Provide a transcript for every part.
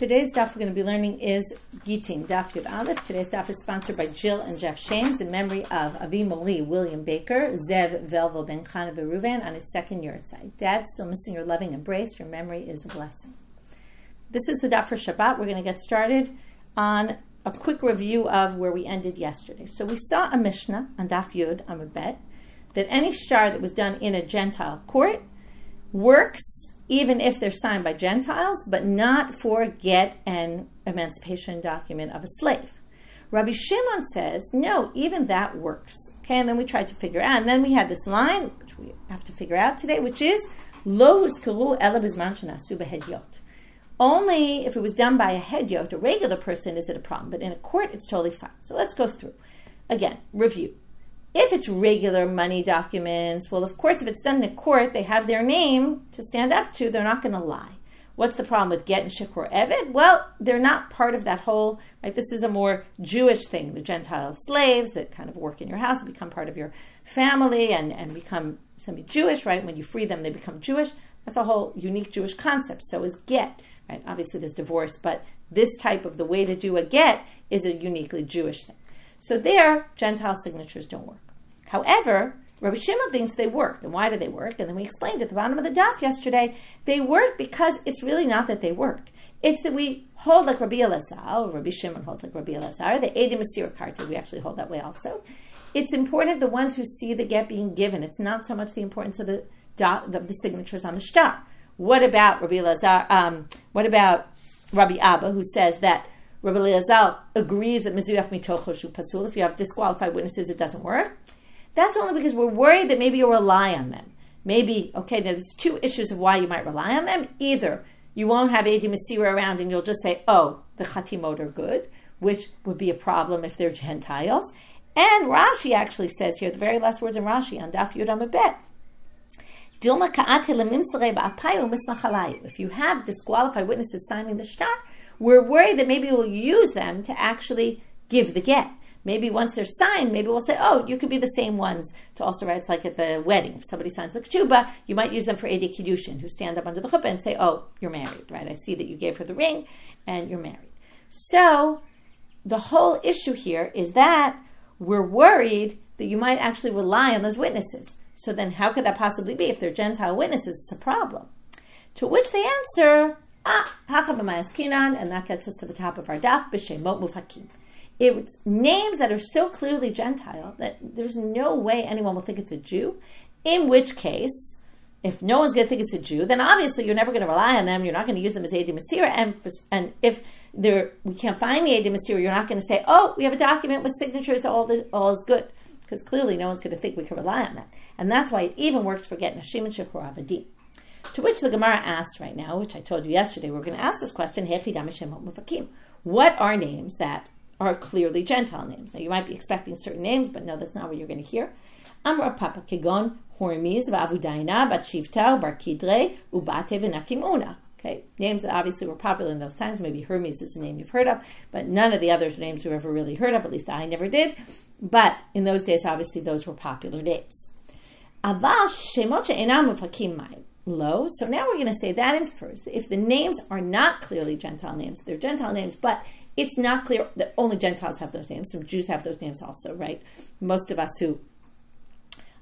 Today's daf we're going to be learning is Gittin, Daf Yud Aleph. Today's daf is sponsored by Jill and Jeff Shames in memory of Avi Mori, William Baker, Zev Velvel Ben Chana v'Reuven on his second yahrzeit. Dad, still missing your loving embrace. Your memory is a blessing. This is the daf for Shabbat. We're going to get started on a quick review of where we ended yesterday. So we saw a Mishnah on Daf Yud bet that any shtar that was done in a Gentile court works even if they're signed by Gentiles, but not for get and emancipation document of a slave. Rabbi Shimon says, no, even that works. Okay, and then we tried to figure out, and then we had this line, which we have to figure out today, which is, Lo huskaru ela bizman hedyot. Only if it was done by a hedyot, a regular person, is it a problem. But in a court, it's totally fine. So let's go through. Again, review. If it's regular money documents, well, of course, if it's done in court, they have their name to stand up to. They're not going to lie. What's the problem with get and shikor evid? Well, they're not part of that whole. Right, this is a more Jewish thing. The Gentile slaves that kind of work in your house become part of your family and and become semi-Jewish. Right, when you free them, they become Jewish. That's a whole unique Jewish concept. So is get. Right, obviously there's divorce, but this type of the way to do a get is a uniquely Jewish thing. So there, Gentile signatures don't work. However, Rabbi Shimon thinks they work. And why do they work? And then we explained at the bottom of the daf yesterday, they work because it's really not that they work. It's that we hold like Rabbi Elazar, Rabbi Shimon holds like Rabbi Elazar, the Edim Asir Karta, we actually hold that way also. It's important the ones who see the get being given. It's not so much the importance of the dot, of the signatures on the shtar. What about Rabbi Elazar? Um, what about Rabbi Abba, who says that Rabbi Elazar agrees that mezuyaf mitocho shu pasul. If you have disqualified witnesses, it doesn't work. That's only because we're worried that maybe you'll rely on them. Maybe okay. There's two issues of why you might rely on them. Either you won't have Adi Masira around and you'll just say, "Oh, the Chatimot are good," which would be a problem if they're Gentiles. And Rashi actually says here the very last words in Rashi on Daf Yud Amabet. If you have disqualified witnesses signing the shtar, we're worried that maybe we'll use them to actually give the get. Maybe once they're signed, maybe we'll say, oh, you could be the same ones to also write. It's like at the wedding. If somebody signs the k'tuba, you might use them for Edi Kiddushin, who stand up under the chuppah and say, oh, you're married, right? I see that you gave her the ring and you're married. So the whole issue here is that we're worried that you might actually rely on those witnesses. So then how could that possibly be? If they're Gentile witnesses, it's a problem. To which they answer, Ah, and that gets us to the top of our daf, b'shemot mufakim. It's names that are so clearly Gentile that there's no way anyone will think it's a Jew. In which case, if no one's going to think it's a Jew, then obviously you're never going to rely on them. You're not going to use them as Adi Masira. And, and if there, we can't find the Adi Masira, you're not going to say, oh, we have a document with signatures, all, all is good. Because clearly no one's going to think we can rely on that. And that's why it even works for getting a Shimon Shekor Avadim. To which the Gemara asks right now, which I told you yesterday, we're going to ask this question, what are names that are clearly Gentile names? Now you might be expecting certain names, but no, that's not what you're going to hear. Amra Papa Kegon, Hormiz, Vavudaina, Bat Shivta, Bar Kidre, Ubate, Una. Okay, names that obviously were popular in those times. Maybe Hermes is a name you've heard of, but none of the other names you've ever really heard of. At least I never did. But in those days, obviously, those were popular names. Low. So now we're going to say that infers if the names are not clearly Gentile names, they're Gentile names, but it's not clear that only Gentiles have those names. Some Jews have those names also, right? Most of us who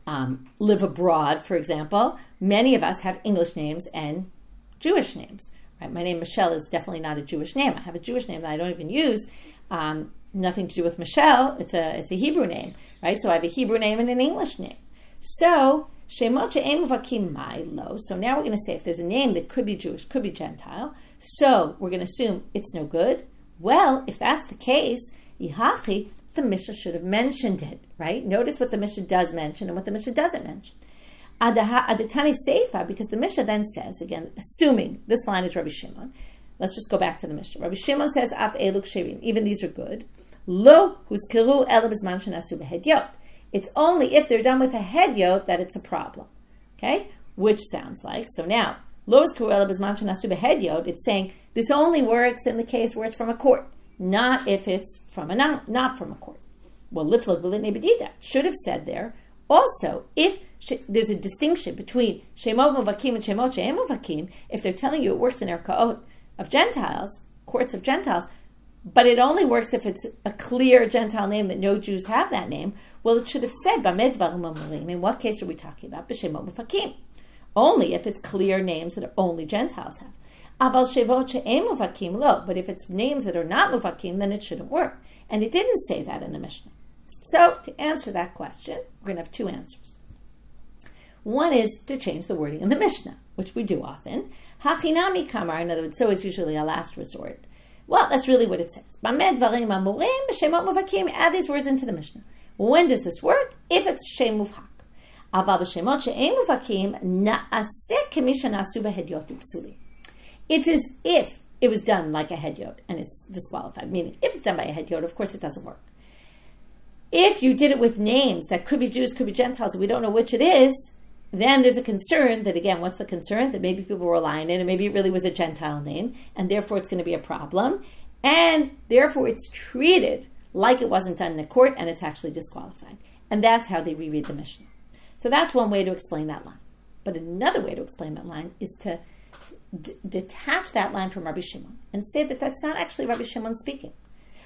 um, live abroad, for example, many of us have English names and Jewish names. Right? My name Michelle is definitely not a Jewish name. I have a Jewish name that I don't even use. Um, nothing to do with Michelle. It's a it's a Hebrew name, right? So I have a Hebrew name and an English name. So Shemot she'em lo. So now we're going to say if there's a name that could be Jewish, could be Gentile. So we're going to assume it's no good. Well, if that's the case, Yihachi, the Mishnah should have mentioned it, right? Notice what the Mishnah does mention and what the Mishnah doesn't mention. Adatani Seifa, because the Mishnah then says, again, assuming this line is Rabbi Shimon, let's just go back to the Mishnah. Rabbi Shimon says, Af Eluk Shirim, even these are good. Lo, who's kiru elabizman shenasu behedyot. It's only if they're done with a hedyot that it's a problem. Okay? Which sounds like, so now, Lois Kuela Bisman Shanasu Behedyot, it's saying this only works in the case where it's from a court, not if it's from a not, not from a court. Well, Liflog Nebedida should have said there. Also, if there's a distinction between Shemot Muvakim and Shemot She'em Muvakim, if they're telling you it works in Erkaot of Gentiles, courts of Gentiles, but it only works if it's a clear Gentile name that no Jews have that name. Well, it should have said In what case are we talking about? B'shemot mufakim. Only if it's clear names that only Gentiles have. Aval shevot she'em mufakim lo. But if it's names that are not mufakim, then it shouldn't work. And it didn't say that in the Mishnah. So to answer that question, we're going to have two answers. One is to change the wording in the Mishnah, which we do often. Hachinami kamar, in other words, so is usually a last resort. Well, that's really what it says. Add these words into the Mishnah. When does this work? If it's shem muvhak. It's as if it was done like a hedyot and it's disqualified. Meaning, if it's done by a hedyot, of course it doesn't work. If you did it with names that could be Jews, could be Gentiles, we don't know which it is, then there's a concern that again, what's the concern? That maybe people were lying in, and maybe it really was a Gentile name, and therefore it's going to be a problem, and therefore it's treated like it wasn't done in a court, and it's actually disqualified. And that's how they reread the Mishnah. So that's one way to explain that line. But another way to explain that line is to d- detach that line from Rabbi Shimon and say that that's not actually Rabbi Shimon speaking.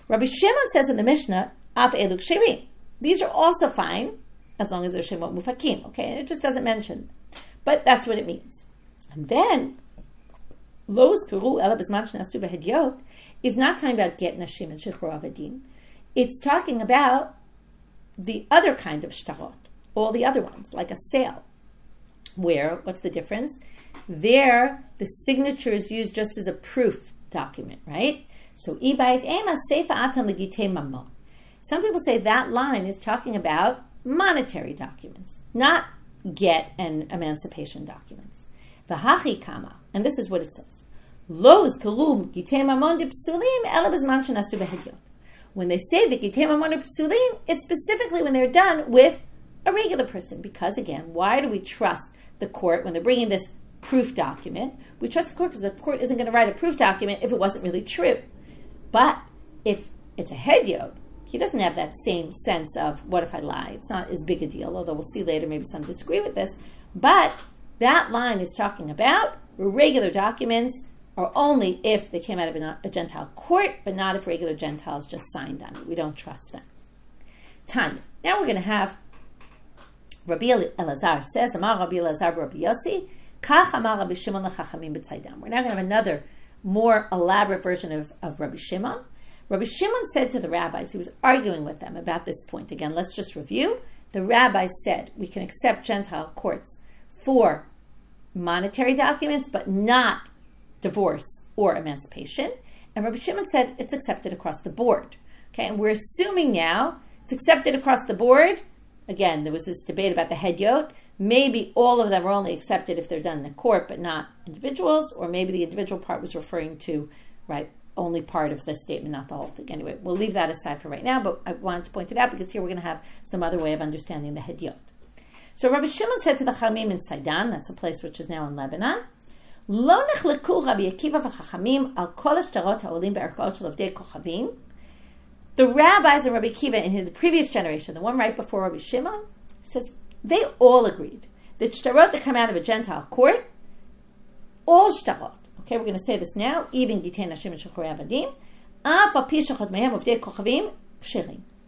Rabbi Shimon says in the Mishnah, "Av eluk shirim." These are also fine, as long as they're Shemot Mufakim, okay? And it just doesn't mention. But that's what it means. And then, Los Kuru Ela Bisman Shnastu Behedyot is not talking about get Nashim and Shechur Avadim. It's talking about the other kind of shtarot, all the other ones, like a sale. Where, what's the difference? There, the signature is used just as a proof document, right? So, Ibayit Ema Seifa Atan Legite Mamon. Some people say that line is talking about monetary documents, not get and emancipation documents. V'hachi kama, and this is what it says. Loz kalum. When they say the gitem amon psulim, it's specifically when they're done with a regular person. Because again, why do we trust the court when they're bringing this proof document? We trust the court because the court isn't going to write a proof document if it wasn't really true. But if it's a hedyot, he doesn't have that same sense of what if I lie? It's not as big a deal, although we'll see later maybe some disagree with this. But that line is talking about regular documents are only if they came out of a, Gentile court, but not if regular Gentiles just signed on it. We don't trust them. Tanya. Now we're going to have Rabbi Elazar says, Amar Rabbi Elazar Rabbi Yossi, Kach Amar Rabbi Shimon We're now going to have another more elaborate version of, of Rabbi Shimon. Rabbi Shimon said to the rabbis, he was arguing with them about this point. Again, let's just review. The rabbis said we can accept Gentile courts for monetary documents, but not divorce or emancipation. And Rabbi Shimon said it's accepted across the board. Okay, and we're assuming now it's accepted across the board. Again, there was this debate about the hedyot. Maybe all of them are only accepted if they're done in the court, but not individuals, or maybe the individual part was referring to right only part of the statement, not the whole thing. Anyway, we'll leave that aside for right now, but I wanted to point it out because here we're going to have some other way of understanding the Hedyot. So Rabbi Shimon said to the Chamim in Sidon, that's a place which is now in Lebanon, לא נחלקו רבי עקיבא וחכמים על כל השטרות העולים בערכאות של עובדי כוכבים. The rabbis and Rabbi Akiva in the previous generation, the one right before Rabbi Shimon, says they all agreed that shtarot that come out of a Gentile court, all shtarot, Okay, we're going to say this now. Even Avadim,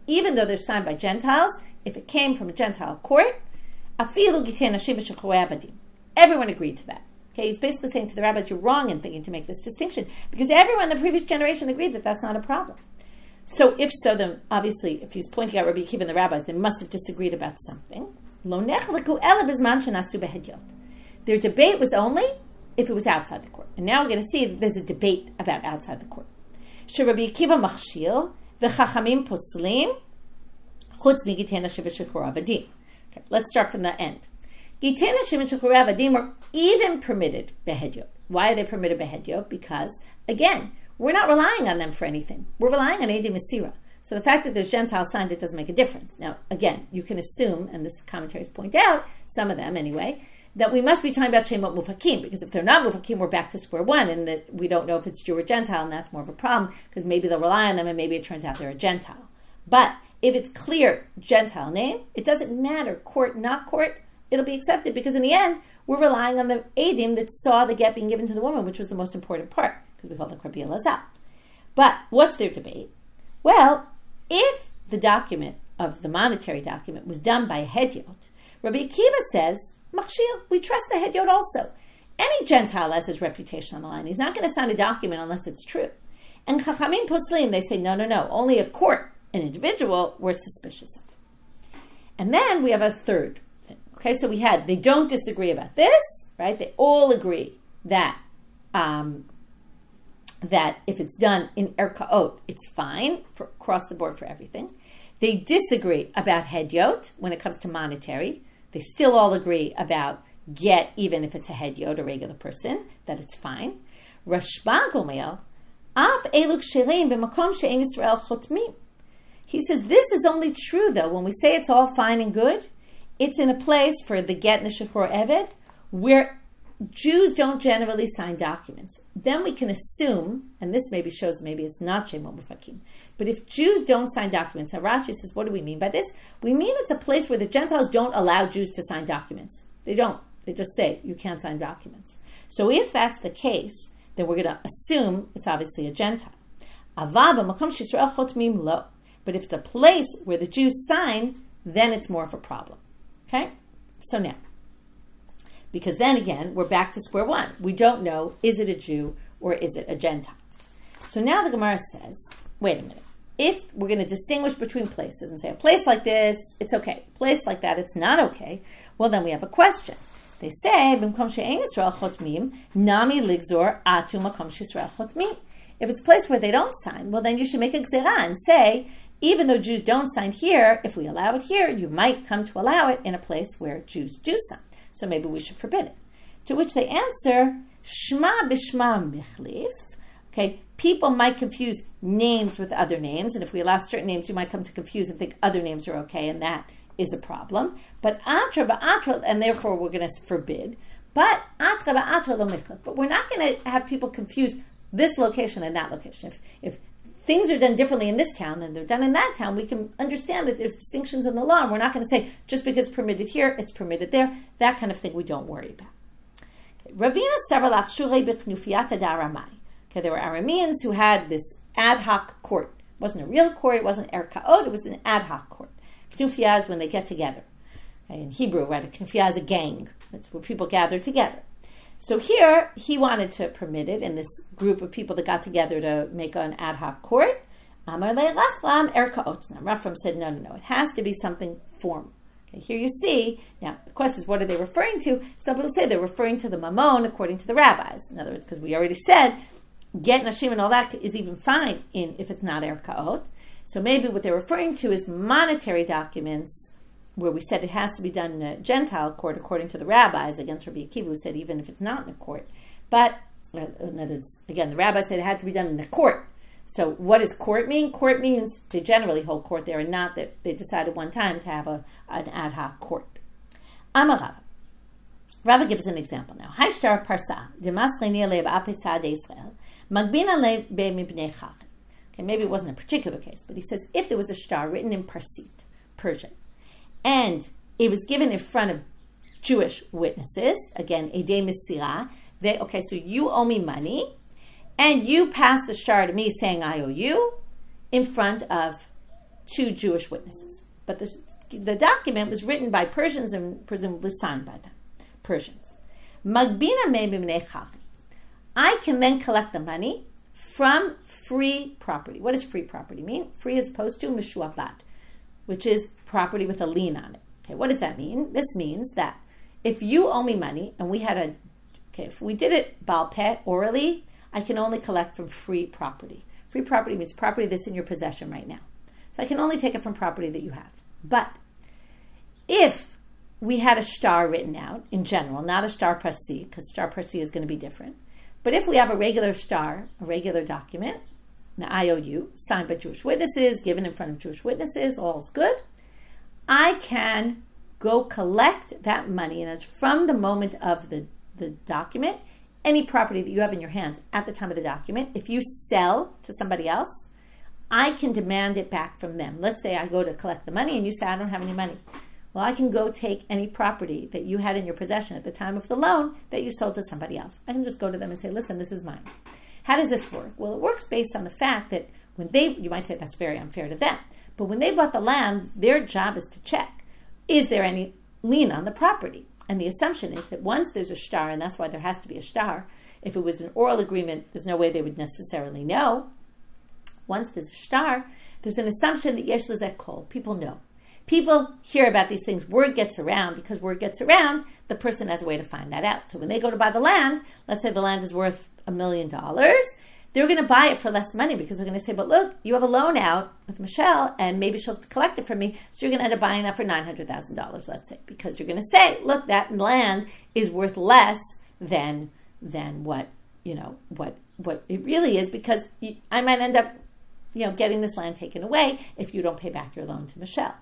Even though they're signed by Gentiles, if it came from a Gentile court. Everyone agreed to that. Okay, he's basically saying to the rabbis, you're wrong in thinking to make this distinction because everyone in the previous generation agreed that that's not a problem. So, if so, then obviously, if he's pointing out Rabbi Akiva and the rabbis, they must have disagreed about something. Their debate was only if it was outside the. And now we're going to see that there's a debate about outside the court. Okay, let's start from the end. Gitena shivashikor avadim are even permitted behedyot. Why are they permitted behedyot? Because again, we're not relying on them for anything. We're relying on Edi Masira. So the fact that there's Gentiles signed, it doesn't make a difference. Now, again, you can assume, and this commentaries point out, some of them anyway, that we must be talking about Shemot Mufakim, because if they're not Mufakim, we're back to square one, and that we don't know if it's Jew or Gentile, and that's more of a problem, because maybe they'll rely on them, and maybe it turns out they're a Gentile. But if it's clear Gentile name, it doesn't matter, court, not court, it'll be accepted, because in the end, we're relying on the Adim that saw the get being given to the woman, which was the most important part, because we call them Rabbi Elazar. But what's their debate? Well, if the document of the monetary document was done by a hedyot, Rabbi Akiva says, Machshir, we trust the hedyot also. Any Gentile has his reputation on the line. He's not going to sign a document unless it's true. And Chachamim Poslim, they say, no, no, no. Only a court, an individual, we're suspicious of. And then we have a third thing. Okay, so we had, they don't disagree about this, right? They all agree that um, that if it's done in erkaot, it's fine for across the board for everything. They disagree about hedyot when it comes to monetary. They still all agree about get, even if it's a hedyot, a regular person, that it's fine. Af eluk shirim b'makom she'en Israel chotmim. He says this is only true though when we say it's all fine and good. It's in a place for the get and the neshachor eved where Jews don't generally sign documents. Then we can assume, and this maybe shows maybe it's not Shemot Mufakim, but if Jews don't sign documents, and Rashi says, what do we mean by this? We mean it's a place where the Gentiles don't allow Jews to sign documents. They don't. They just say, you can't sign documents. So if that's the case, then we're going to assume it's obviously a Gentile. But if it's a place where the Jews sign, then it's more of a problem. Okay? So now, because then again, we're back to square one. We don't know, is it a Jew or is it a Gentile? So now the Gemara says, wait a minute. If we're going to distinguish between places and say a place like this, it's okay. A place like that, it's not okay. Well, then we have a question. They say, nami ligzor atu If it's a place where they don't sign, well, then you should make a gzera and say, even though Jews don't sign here, if we allow it here, you might come to allow it in a place where Jews do sign so maybe we should forbid it. To which they answer, Shma bishma michlif. Okay, people might confuse names with other names, and if we allow certain names, you might come to confuse and think other names are okay, and that is a problem. But atra ba'atra, and therefore we're going to forbid. But atra ba'atra lo But we're not going to have people confuse this location and that location. If, if things are done differently in this town than they're done in that town, we can understand that there's distinctions in the law. And we're not going to say just because it's permitted here, it's permitted there. That kind of thing we don't worry about. Ravina Saralach Shure B'Knufiata Daramai. Okay, there were Arameans who had this ad hoc court. It wasn't a real court, it wasn't Erkaot, it was an ad hoc court. Knufia is when they get together. Okay, in Hebrew, right? Knufia is a gang. That's where people gather together. So here he wanted to permit it in this group of people that got together to make an ad hoc court. Amar Rafram Erka Otzna. Rafram said, no, no, no, it has to be something formal. Here you see, now the question is, what are they referring to? Some people say they're referring to the Mammon according to the rabbis. In other words, because we already said, get Nashim and all that is even fine in if it's not Erkaot. So maybe what they're referring to is monetary documents where we said it has to be done in a Gentile court according to the rabbis against Rabbi Akiva, who said even if it's not in a court. But uh, words, again, the rabbi said it had to be done in a court. So what does court mean? Court means they generally hold court there, and not that they decided one time to have a, an ad hoc court. Amarav. Rava gives an example now. Haishtar parsa Israel magbina Okay, maybe it wasn't a particular case, but he says if there was a star written in Parsit, Persian, and it was given in front of Jewish witnesses, again, Edei Mesira, they, okay, so you owe me money, and you pass the shtar to me saying I owe you in front of two Jewish witnesses. But the, the document was written by Persians and presumably signed by them, Persians. Magbina I can then collect the money from free property. What does free property mean? Free as opposed to mishuabat, which is property with a lien on it. Okay, what does that mean? This means that if you owe me money and we had a, okay, if we did it balpet orally, I can only collect from free property. Free property means property that's in your possession right now. So I can only take it from property that you have. But if we had a star written out in general, not a star parsi, because star parsi is going to be different. But if we have a regular star, a regular document, an IOU, signed by Jewish witnesses, given in front of Jewish witnesses, all's good. I can go collect that money, and it's from the moment of the, the document. Any property that you have in your hands at the time of the document, if you sell to somebody else, I can demand it back from them. Let's say I go to collect the money and you say, I don't have any money. Well, I can go take any property that you had in your possession at the time of the loan that you sold to somebody else. I can just go to them and say, listen, this is mine. How does this work? Well, it works based on the fact that when they, you might say that's very unfair to them, but when they bought the land, their job is to check is there any lien on the property? And the assumption is that once there's a star, and that's why there has to be a star, if it was an oral agreement, there's no way they would necessarily know. Once there's a star, there's an assumption that yesh lezek kol. People know. People hear about these things. Word gets around. Because word gets around, the person has a way to find that out. So when they go to buy the land, let's say the land is worth a million dollars, they're going to buy it for less money because they're going to say, but look, you have a loan out with Michelle and maybe she'll collect it from me. So you're going to end up buying that for $900,000, let's say, because you're going to say, look, that land is worth less than, than what, you know, what, what it really is because I might end up, you know, getting this land taken away if you don't pay back your loan to Michelle.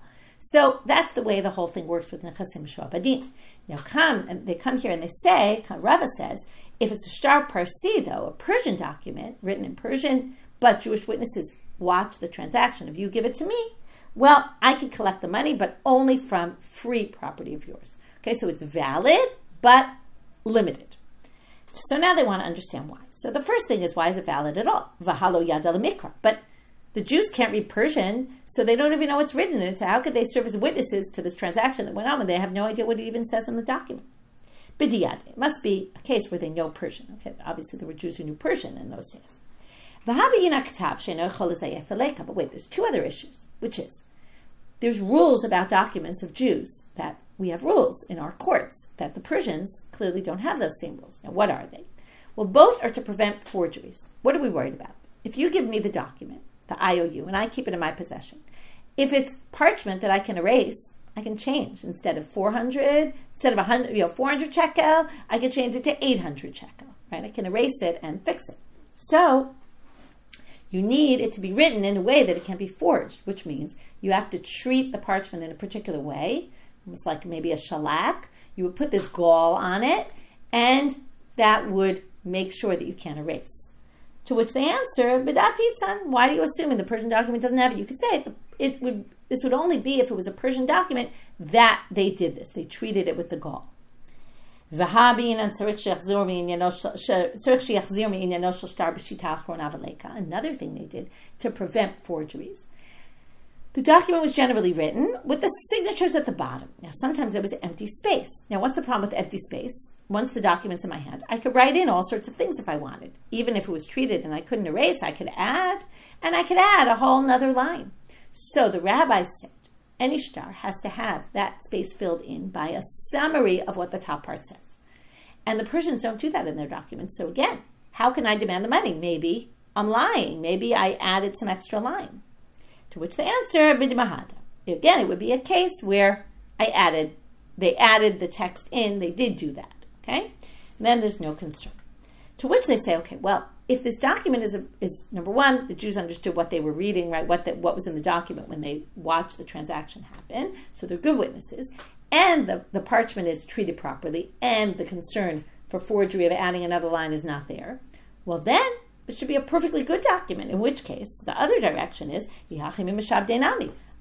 So that's the way the whole thing works with Nechasim Shuabadin. Now come, and they come here and they say, Rava says, if it's a Shtar Parsi, though, a Persian document written in Persian, but Jewish witnesses watch the transaction, if you give it to me, well, I can collect the money, but only from free property of yours. Okay, so it's valid, but limited. So now they want to understand why. So the first thing is, why is it valid at all? Vahalo yad mikra. But the Jews can't read Persian, so they don't even know what's written in it. So how could they serve as witnesses to this transaction that went on when they have no idea what it even says in the document? Bidiyad. It must be a case where they know Persian. Okay, obviously there were Jews who knew Persian in those days. But wait, there's two other issues, which is there's rules about documents of Jews that we have rules in our courts that the Persians clearly don't have those same rules. Now, what are they? Well, both are to prevent forgeries. What are we worried about? If you give me the document, the IOU, and I keep it in my possession, if it's parchment that I can erase, I can change instead of 400, instead of 100, you know, 400 shekel, I can change it to 800 shekel, right? I can erase it and fix it. So you need it to be written in a way that it can be forged, which means you have to treat the parchment in a particular way, almost like maybe a shellac. You would put this gall on it, and that would make sure that you can't erase. To which they answer, Bidat why do you assume in the Persian document doesn't have it? You could say it, it would this would only be if it was a Persian document that they did this. They treated it with the gall. Another thing they did to prevent forgeries. The document was generally written with the signatures at the bottom. Now, sometimes there was empty space. Now, what's the problem with empty space? Once the document's in my hand, I could write in all sorts of things if I wanted. Even if it was treated and I couldn't erase, I could add, and I could add a whole nother line. So the rabbi said, any star has to have that space filled in by a summary of what the top part says. And the Persians don't do that in their documents. So again, how can I demand the money? Maybe I'm lying. Maybe I added some extra line. To which the answer, bidmahada. Again, it would be a case where I added, they added the text in, they did do that. Okay? And then there's no concern. To which they say, okay, well, if this document is, a, is number one, the Jews understood what they were reading, right? What the, what was in the document when they watched the transaction happen, so they're good witnesses, and the, the parchment is treated properly, and the concern for forgery of adding another line is not there. Well, then it should be a perfectly good document. In which case, the other direction is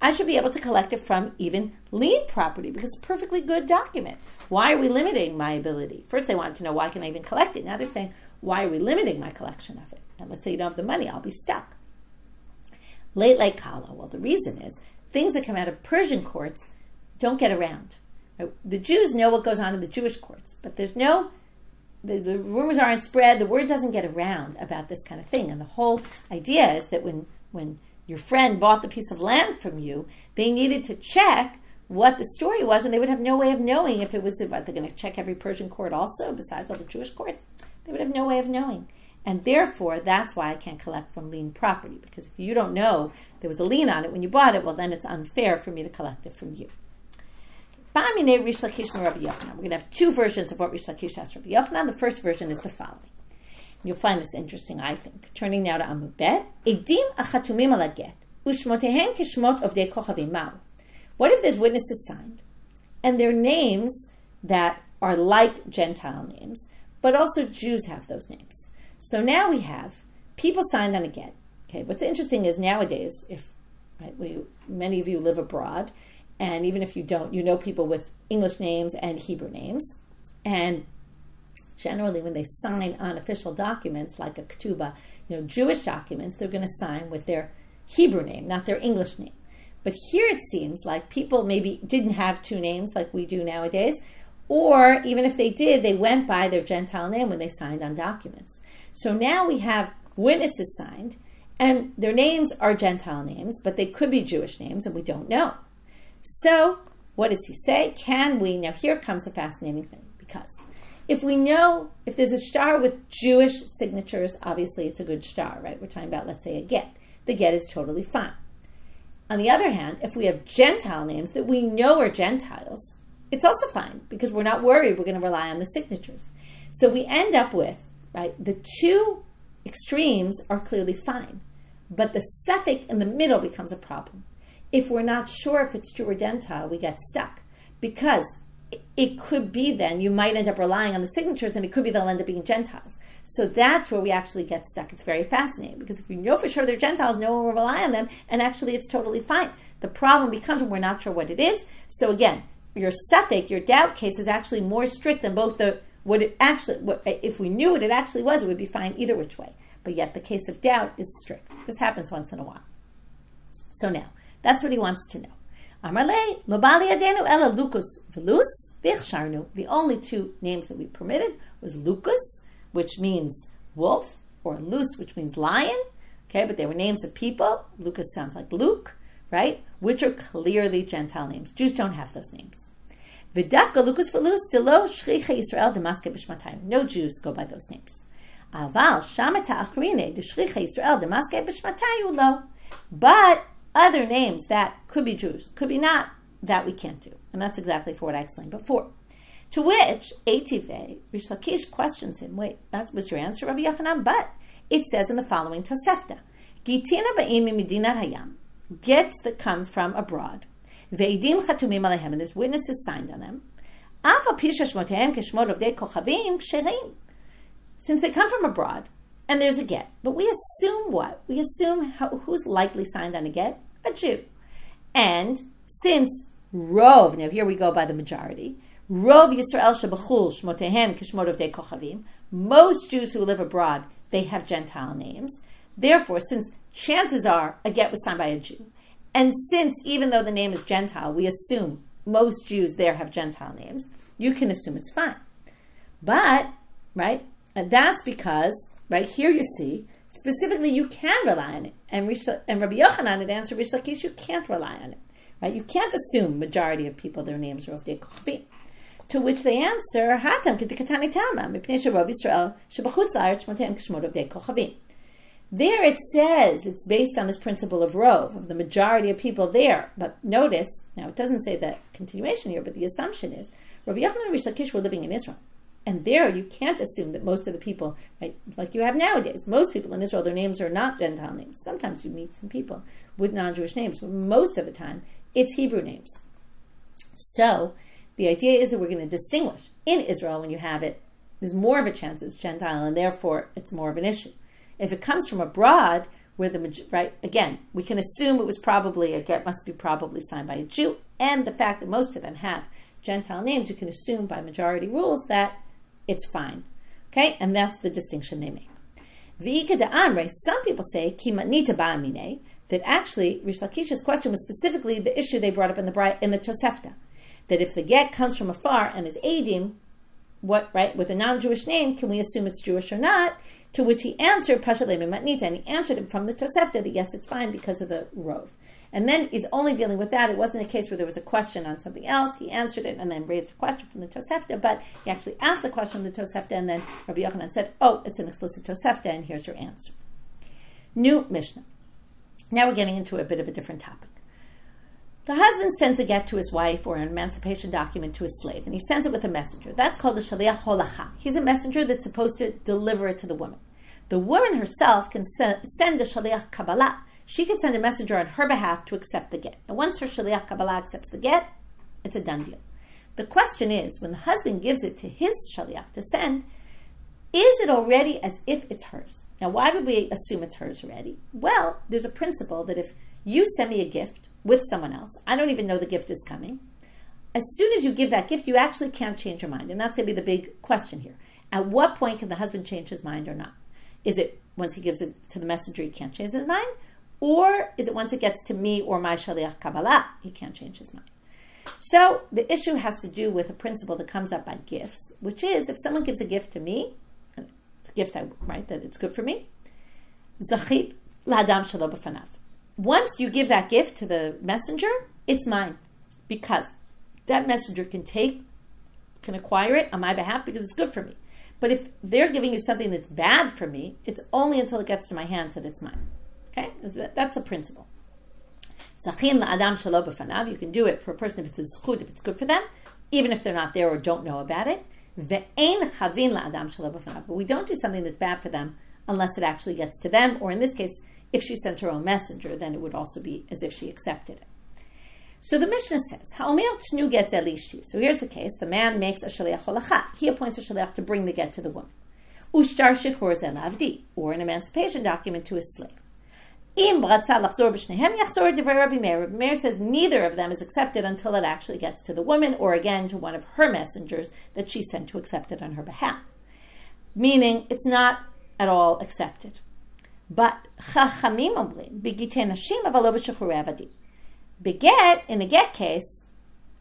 I should be able to collect it from even lien property because it's a perfectly good document. Why are we limiting my ability? First, they wanted to know why can I even collect it. Now they're saying, why are we limiting my collection of it? And let's say you don't have the money, I'll be stuck. Late like Kala. Well, the reason is things that come out of Persian courts don't get around. The Jews know what goes on in the Jewish courts, but there's no, the, the rumors aren't spread, the word doesn't get around about this kind of thing. And the whole idea is that when, when your friend bought the piece of land from you, they needed to check what the story was, and they would have no way of knowing if it was, what, they're going to check every Persian court also, besides all the Jewish courts. They would have no way of knowing. And therefore, that's why I can't collect from lien property, because if you don't know there was a lien on it when you bought it, well, then it's unfair for me to collect it from you. We're going to have two versions of what Reish Lakish asked Rabbi Yochanan. The first version is the following. You'll find this interesting, I think. Turning now to Amud Bet. Edim achatumim alaget, ushmotehen kishmot ovdei kochavim What if there's witnesses signed, and their names that are like Gentile names, but also Jews have those names. So now we have people signed on a get. Okay, what's interesting is nowadays, if right, we, many of you live abroad, and even if you don't, you know people with English names and Hebrew names. And Generally, when they sign on official documents like a ketubah, you know, Jewish documents, they're going to sign with their Hebrew name, not their English name. But here it seems like people maybe didn't have two names like we do nowadays, or even if they did, they went by their Gentile name when they signed on documents. So now we have witnesses signed, and their names are Gentile names, but they could be Jewish names, and we don't know. So, what does he say? Can we? Now, here comes the fascinating thing, because if we know if there's a star with Jewish signatures, obviously it's a good star, right? We're talking about, let's say, a get. The get is totally fine. On the other hand, if we have Gentile names that we know are Gentiles, it's also fine because we're not worried we're going to rely on the signatures. So we end up with, right, the two extremes are clearly fine, but the suffix in the middle becomes a problem. If we're not sure if it's Jew or Gentile, we get stuck because it could be then you might end up relying on the signatures and it could be they'll end up being Gentiles. So that's where we actually get stuck. It's very fascinating because if we know for sure they're Gentiles, no one will rely on them, and actually it's totally fine. The problem becomes when we're not sure what it is. So again, your suffix, your doubt case is actually more strict than both the what it actually what, if we knew what it actually was, it would be fine either which way. But yet the case of doubt is strict. This happens once in a while. So now, that's what he wants to know. The only two names that we permitted was Lucas which means wolf, or Lus, which means lion. Okay, but they were names of people. Lucas sounds like Luke, right? Which are clearly Gentile names. Jews don't have those names. Lucas Delo Shricha. No Jews go by those names. Aval Shamata Achrine. But other names that could be Jews, could be not, that we can't do. And that's exactly for what I explained before. To which Etive, Reish Lakish questions him, wait, that was your answer, Rabbi Yochanan? But it says in the following Tosefta, Gitina ba'im medinat hayam, gets that come from abroad, ve'idim chatumim alehem, and there's witnesses signed on them. Since they come from abroad, and there's a get, but we assume what? We assume how, who's likely signed on a get? A Jew. And since Rove, now here we go by the majority, Rov Yisrael shebachul shmotehem kishmot of kochavim. Most Jews who live abroad, they have Gentile names. Therefore, since chances are a get was signed by a Jew, and since even though the name is Gentile, we assume most Jews there have Gentile names, you can assume it's fine. But, right, and that's because, right, here you see, specifically you can rely on it. And, and Rabbi Yochanan had answered Reish Lakish, you can't rely on it. Right? You can't assume majority of people, their names are of Kochavim. To which they answer, Hatam k'tikatani tama, mipnei sharov Yisrael, shebachutz la'aretz shmotem k'shmot of kochavim. There it says it's based on this principle of rove, of the majority of people there. But notice, now it doesn't say that continuation here, but the assumption is Rabbi Yochanan and Reish Lakish were living in Israel. And there you can't assume that most of the people, right, like you have nowadays, most people in Israel, their names are not Gentile names. Sometimes you meet some people with non Jewish names, but most of the time it's Hebrew names. So the idea is that we're going to distinguish in Israel when you have it, there's more of a chance it's Gentile, and therefore it's more of an issue. If it comes from abroad, where the right again, we can assume it was probably a get must be probably signed by a Jew, and the fact that most of them have Gentile names, you can assume by majority rules that it's fine. Okay, and that's the distinction they make. Amre, some people say that actually Reish Lakish's question was specifically the issue they brought up in the in the Tosefta that if the get comes from afar and is Adim, what right with a non-Jewish name, can we assume it's Jewish or not? To which he answered Pashalem Matnita, and he answered him from the Tosefta that yes, it's fine because of the rove. And then he's only dealing with that. It wasn't a case where there was a question on something else. He answered it and then raised a question from the Tosefta, but he actually asked the question of the Tosefta, and then Rabbi Yochanan said, "Oh, it's an explicit Tosefta, and here's your answer." New Mishnah. Now we're getting into a bit of a different topic. The husband sends a get to his wife or an emancipation document to his slave, and he sends it with a messenger. That's called the shaliach holacha. He's a messenger that's supposed to deliver it to the woman. The woman herself can send a shaliach kabbalah. She could send a messenger on her behalf to accept the get. And once her shaliach kabbalah accepts the get, it's a done deal. The question is, when the husband gives it to his shaliach to send, is it already as if it's hers? Now, why would we assume it's hers already? Well, there's a principle that if you send me a gift with someone else. I don't even know the gift is coming. As soon as you give that gift, you actually can't change your mind. And that's going to be the big question here. At what point can the husband change his mind or not? Is it once he gives it to the messenger, he can't change his mind? Or is it once it gets to me or my shaliach Kabbalah, he can't change his mind? So the issue has to do with a principle that comes up by gifts, which is if someone gives a gift to me, a gift, I, right, that it's good for me, zachit la'adam shelo b'fanav. Once you give that gift to the messenger, it's mine because that messenger can take, can acquire it on my behalf because it's good for me. But if they're giving you something that's bad for me, it's only until it gets to my hands that it's mine. Okay, that's the principle. Zachin la'adam shelo b'fanav. You can do it for a person if it's a zchut, if it's good for them, even if they're not there or don't know about it. Ve'ein chavin la'adam shelo b'fanav. But we don't do something that's bad for them unless it actually gets to them, or in this case, if she sent her own messenger, then it would also be as if she accepted it. So the Mishnah says, "Ha'omer tnu get elishti." So here's the case: the man makes a shaliach holachat. He appoints a shaliach to bring the get to the woman. Ushtar shechor avdi, or an emancipation document to his slave. Im Rabbi Meir says neither of them is accepted until it actually gets to the woman, or again to one of her messengers that she sent to accept it on her behalf. Meaning, it's not at all accepted. But Chachamim omrim, begite nashim avalo avadi. Beget, in a get case,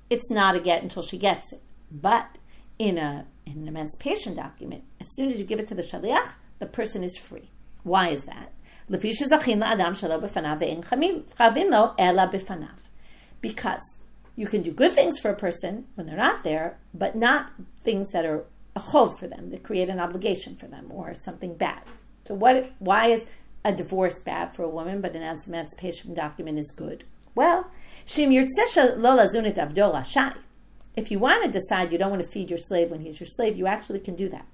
it's not a get until she gets it. But in, a, in an emancipation document, as soon as you give it to the shaliach, the person is free. Why is that? Because you can do good things for a person when they're not there, but not things that are a chov for them, that create an obligation for them, or something bad. So what? Why is a divorce bad for a woman, but an emancipation document is good? Well, if you want to decide you don't want to feed your slave when he's your slave, you actually can do that.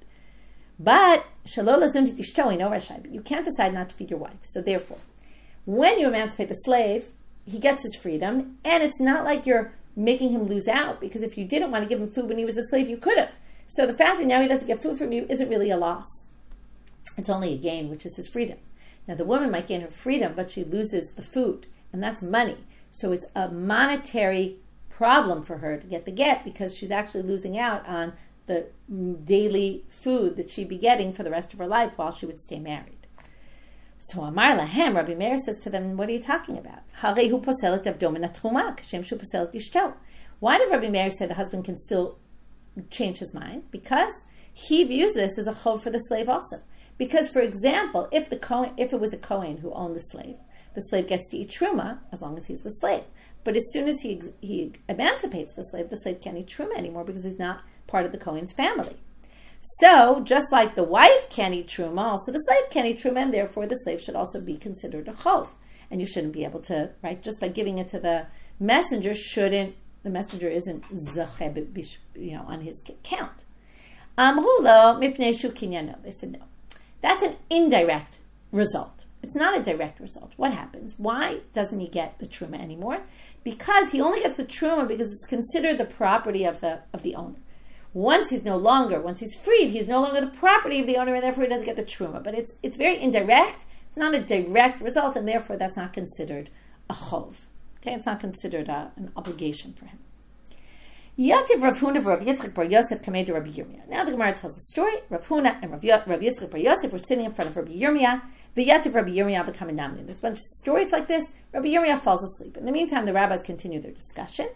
But you can't decide not to feed your wife. So therefore, when you emancipate the slave, he gets his freedom, and it's not like you're making him lose out because if you didn't want to give him food when he was a slave, you could have. So the fact that now he doesn't get food from you isn't really a loss. It's only a gain, which is his freedom. Now the woman might gain her freedom, but she loses the food, and that's money. So it's a monetary problem for her to get the get because she's actually losing out on the daily food that she'd be getting for the rest of her life while she would stay married. So Amar Lahem, Rabbi Meir says to them, What are you talking about? Why did Rabbi Meir say the husband can still change his mind? Because he views this as a chov for the slave also. Because, for example, if the Kohen, if it was a Kohen who owned the slave, the slave gets to eat truma as long as he's the slave. But as soon as he, he emancipates the slave, the slave can't eat truma anymore because he's not part of the Kohen's family. So, just like the wife can't eat truma, also the slave can't eat truma, and therefore the slave should also be considered a chov. And you shouldn't be able to, right, just by giving it to the messenger, shouldn't, the messenger isn't you know, on his count. Um, they said no. That's an indirect result. It's not a direct result. What happens? Why doesn't he get the truma anymore? Because he only gets the truma because it's considered the property of the of the owner. Once he's no longer, once he's freed, he's no longer the property of the owner, and therefore he doesn't get the truma. But it's it's very indirect. It's not a direct result, and therefore that's not considered a chov. Okay, it's not considered a, an obligation for him. Yativ Rav Huna Rav Yitzchak Bar Yosef came to Rabbi Yirmiyah. Now the Gemara tells a story. Rav Huna and Rav Yitzchak Bar Yosef were sitting in front of Rabbi Yirmiyah, the Yativ Rabbi Yirmiyah become a. There's a bunch of stories like this. Rabbi Yirmiyah falls asleep. In the meantime, the rabbis continue their discussion.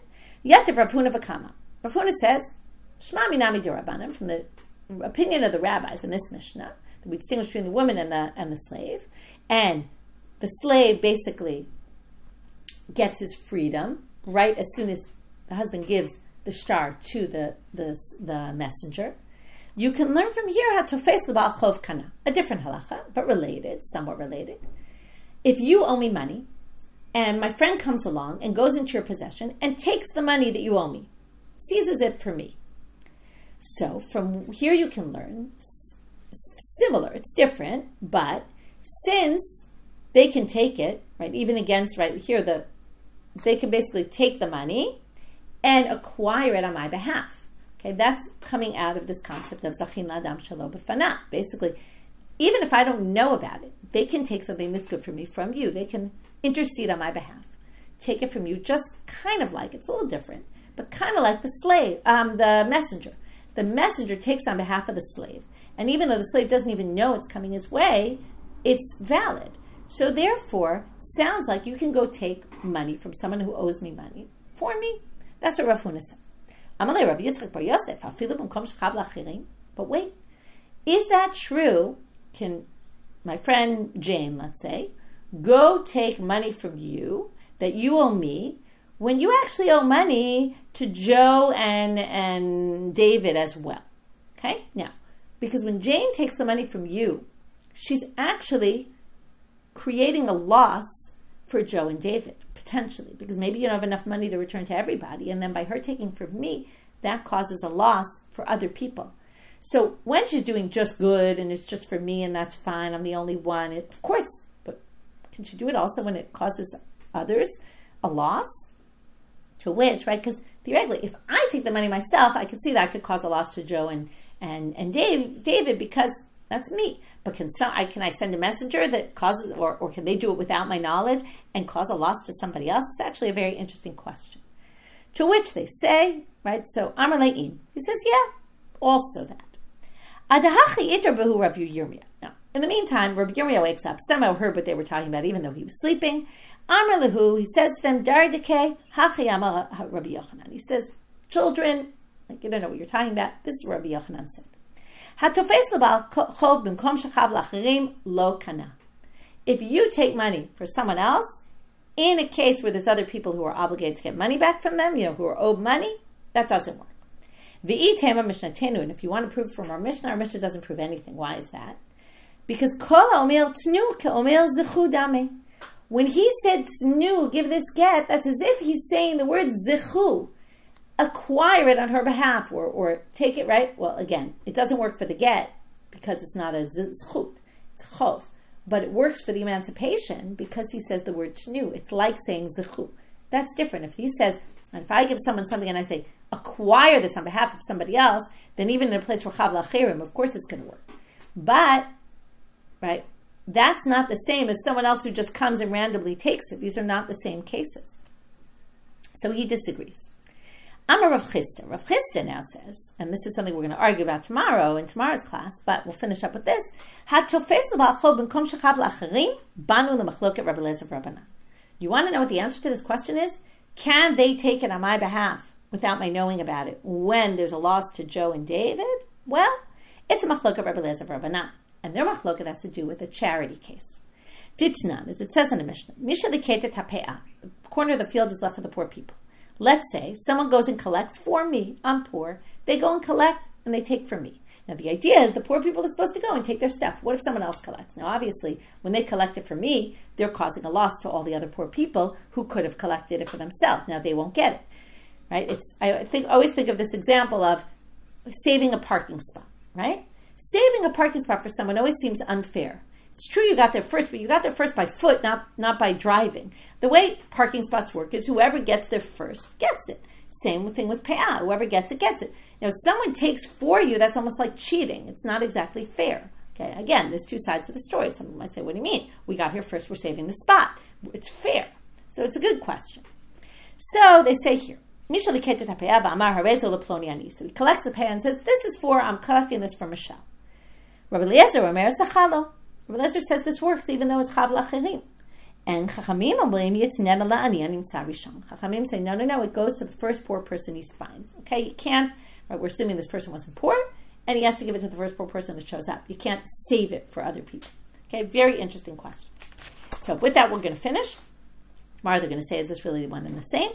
Yativ Rav Huna Vakama. Rav Huna says, Shema Minami Dirabanim, from the opinion of the rabbis in this Mishnah, that we distinguish between the woman and the, and the slave. And the slave basically gets his freedom right as soon as the husband gives the star to the, the, the messenger. You can learn from here how to face the Baal Chov Kana, a different halacha, but related, somewhat related. If you owe me money, and my friend comes along and goes into your possession and takes the money that you owe me, seizes it for me. So from here you can learn similar, it's different, but since they can take it, right, even against right here the they can basically take the money and acquire it on my behalf. Okay, that's coming out of this concept of zachin ladam b'fana. Basically, even if I don't know about it, they can take something that's good for me from you. They can intercede on my behalf, take it from you, just kind of like it's a little different, but kind of like the slave, um, the messenger. The messenger takes on behalf of the slave, And even though the slave doesn't even know it's coming his way, it's valid. So therefore, sounds like you can go take money from someone who owes me money for me. That's what Rav Huna said. But wait, is that true? Can my friend Jane, let's say, go take money from you that you owe me when you actually owe money to Joe and and David as well? Okay, now because when Jane takes the money from you, she's actually creating a loss for Joe and David, potentially, because maybe you don't have enough money to return to everybody. And then by her taking from me, that causes a loss for other people. So when she's doing just good and it's just for me and that's fine, I'm the only one, it, of course, but can she do it also when it causes others a loss? To which, right? Because theoretically, if I take the money myself, I could see that could cause a loss to Joe and and and Dave, David because that's me. But can some, I can I send a messenger that causes, or, or can they do it without my knowledge and cause a loss to somebody else? It's actually a very interesting question. To which they say, right? So Amar Le'in, he says, yeah, also that. Adahachi Rabbi. Now, in the meantime, Rabbi Yirmiyah wakes up, somehow heard what they were talking about, even though he was sleeping. Amar lehu, he says to them, Dar deke hachi amar Rabbi Yochanan. He says, children, like, you don't know what you're talking about. This is Rabbi Yochanan said. If you take money for someone else, in a case where there's other people who are obligated to get money back from them, you know, who are owed money, that doesn't work. And if you want to prove from our Mishnah, our Mishnah doesn't prove anything. Why is that? Because kol omer tnu omer zichu When he said tnu, give this get, that's as if he's saying the word zichu acquire it on her behalf or, or take it, right? Well, again, it doesn't work for the get because it's not a zchut, it's chov. But it works for the emancipation because he says the word tnu. It's like saying zechu. That's different. If he says, if I give someone something and I say, acquire this on behalf of somebody else, then even in a place where chavla chirim, of course it's going to work. But, right, that's not the same as someone else who just comes and randomly takes it. These are not the same cases. So he disagrees. I'm a Rav Chisda. Rav Chisda now says, and this is something we're going to argue about tomorrow in tomorrow's class, but we'll finish up with this. You want to know what the answer to this question is? Can they take it on my behalf without my knowing about it when there's a loss to Joe and David? Well, it's a machloket Rabbi Lezer Rabbanan, and their machloket has to do with a charity case. Ditnan, as it says in the Mishnah, Misha the the corner of the field is left for the poor people. Let's say someone goes and collects for me. I'm poor. They go and collect and they take from me. Now, the idea is the poor people are supposed to go and take their stuff. What if someone else collects? Now, obviously, when they collect it for me, they're causing a loss to all the other poor people who could have collected it for themselves. Now, they won't get it, right? It's I think always think of this example of saving a parking spot, right? Saving a parking spot for someone always seems unfair. It's true you got there first, but you got there first by foot, not not by driving. The way parking spots work is whoever gets there first gets it. Same thing with payah. Whoever gets it gets it. Now, if someone takes for you, that's almost like cheating. It's not exactly fair. Okay, again, there's two sides to the story. Someone might say, "What do you mean? We got here first. We're saving the spot. It's fair." So it's a good question. So they say here. So he collects the pay and says, This is for, I'm collecting this for Michelle. Rabbi Eliezer Omer zacha lo. Rabbi Eliezer says this works even though it's Chav Lachirim. And Chachamim omrim yitznen la'ani anim rishon. Chachamim say, no, no, no, it goes to the first poor person he finds. Okay, you can't, right, we're assuming this person wasn't poor, and he has to give it to the first poor person that shows up. You can't save it for other people. Okay, very interesting question. So with that, we're going to finish. Tomorrow they're going to say, is this really one and the same?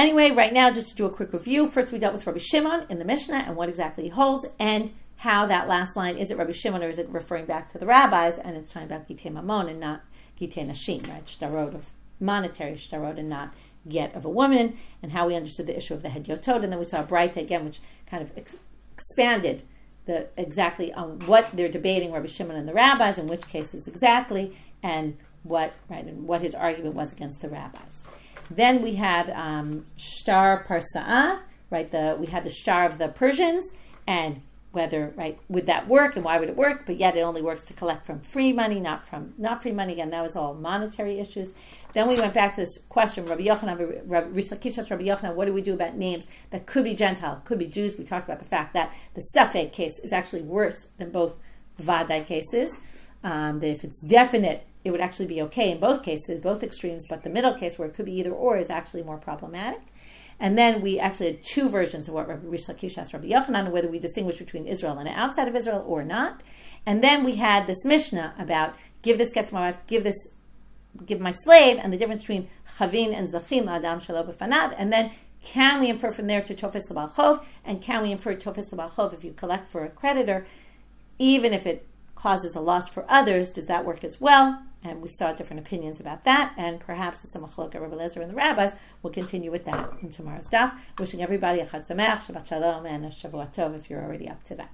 Anyway, right now, just to do a quick review, first we dealt with Rabbi Shimon in the Mishnah and what exactly he holds, and how that last line, is it Rabbi Shimon or is it referring back to the rabbis, and it's talking about Gitei Mamon and not Gitei Nashim, right? Shtarot of monetary shtarot and not get of a woman, and how we understood the issue of the hedyotot, and then we saw Braita again, which kind of ex- expanded the exactly on what they're debating, Rabbi Shimon and the rabbis, in which cases exactly, and what right and what his argument was against the rabbis. Then we had um, Shtar Parsa'ah, right? The we had the Shtar of the Persians, and whether right would that work and why would it work? But yet it only works to collect from free money, not from not free money. Again, that was all monetary issues. Then we went back to this question, Rabbi Yochanan, Rabbi Yochanan, what do we do about names that could be Gentile, could be Jews? We talked about the fact that the Safek case is actually worse than both Vadai cases. Um, that if it's definite, it would actually be okay in both cases, both extremes, but the middle case where it could be either or is actually more problematic. And then we actually had two versions of what Rabbi Reish Lakish asked Rabbi Yochanan, whether we distinguish between Israel and outside of Israel or not. And then we had this Mishnah about give this get to my wife, give this, give my slave, and the difference between Chavin and Zachin Adam she'lo b'fanav. And then can we infer from there to Tofes L'Ba'al Chov? And can we infer Tofes L'Ba'al Chov if you collect for a creditor, even if it causes a loss for others? Does that work as well? And we saw different opinions about that, and perhaps it's a machlok Rabbi Lezer and the rabbis. We'll continue with that in tomorrow's daf. Wishing everybody a Chag Shabbat Shalom, and a Shavua Tov if you're already up to that.